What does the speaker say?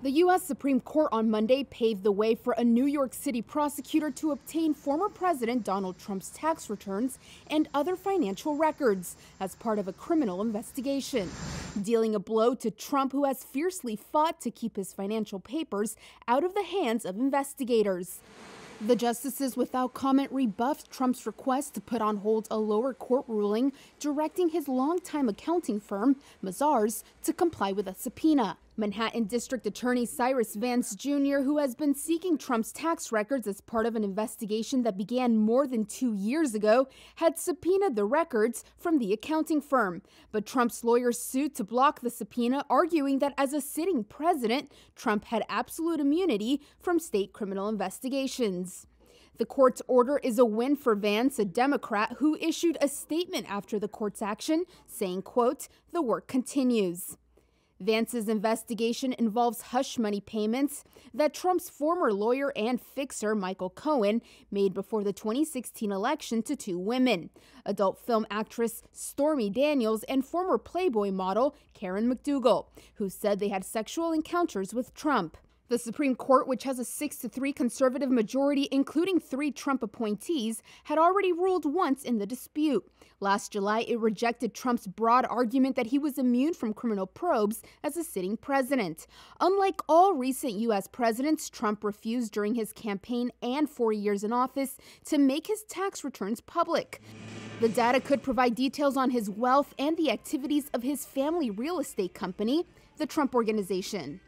The U.S. Supreme Court on Monday paved the way for a New York City prosecutor to obtain former President Donald Trump's tax returns and other financial records as part of a criminal investigation, dealing a blow to Trump, who has fiercely fought to keep his financial papers out of the hands of investigators. The justices, without comment, rebuffed Trump's request to put on hold a lower court ruling directing his longtime accounting firm, Mazars, to comply with a subpoena. Manhattan District Attorney Cyrus Vance Jr., who has been seeking Trump's tax records as part of an investigation that began more than two years ago, had subpoenaed the records from the accounting firm. But Trump's lawyers sued to block the subpoena, arguing that as a sitting president, Trump had absolute immunity from state criminal investigations. The court's order is a win for Vance, a Democrat who issued a statement after the court's action saying, quote, the work continues. Vance's investigation involves hush money payments that Trump's former lawyer and fixer, Michael Cohen, made before the 2016 election to two women adult film actress Stormy Daniels and former Playboy model Karen McDougal, who said they had sexual encounters with Trump. The Supreme Court, which has a 6 to 3 conservative majority, including three Trump appointees, had already ruled once in the dispute. Last July, it rejected Trump's broad argument that he was immune from criminal probes as a sitting president. Unlike all recent U.S. presidents, Trump refused during his campaign and four years in office to make his tax returns public. The data could provide details on his wealth and the activities of his family real estate company, the Trump Organization.